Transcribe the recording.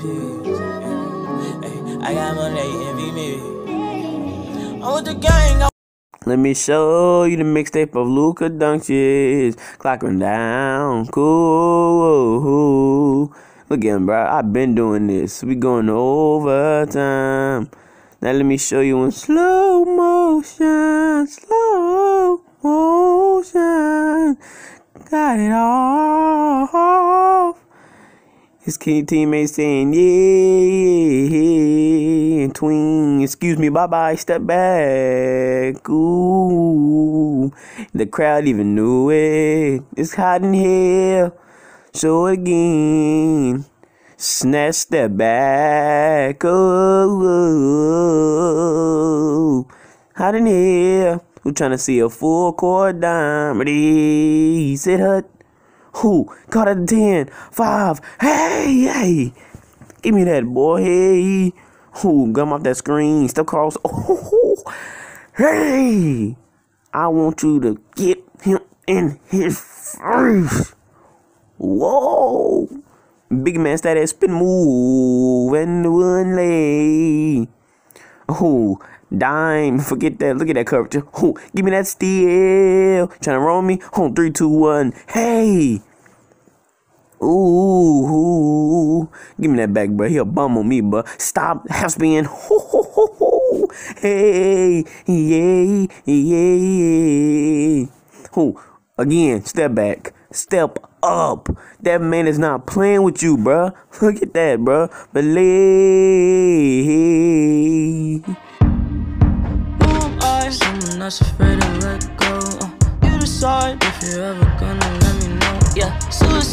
I got money, envy me. I'm with the gang. Let me show you the mixtape of Luka Doncic. Clocking down. Cool. Look at him, bro. I've been doing this. We going to overtime. Now let me show you in slow motion. Slow motion. Got it off. His key teammates saying, yeah, tween, excuse me, bye bye, step back. Ooh, the crowd even knew it. It's hot in here. So again, snatch step back. Oh, hot in here. Who trying to see a full court dime? Ready, sit hut. Who? Caught a 10, 5. Hey, hey. Give me that, boy. Hey. Who? Gum off that screen. Step cross. Oh, hey. I want you to get him in his face. Whoa. Big man, that spin move and one leg. Oh, dime. Forget that. Look at that curvature. Oh, give me that steal. Trying to roll me. Oh, three, two, one. Hey. Ooh, give me that back, bro. He a bum on me, bro. Stop half spin. Ho, ho, ho, ho. Hey, yeah, yeah. Who? Again, step back. Step up. That man is not playing with you, bro. Look at that, bro. Believe. Someone that's afraid to let go. Uh, you decide if you're ever gonna let me know. Yeah, suicide.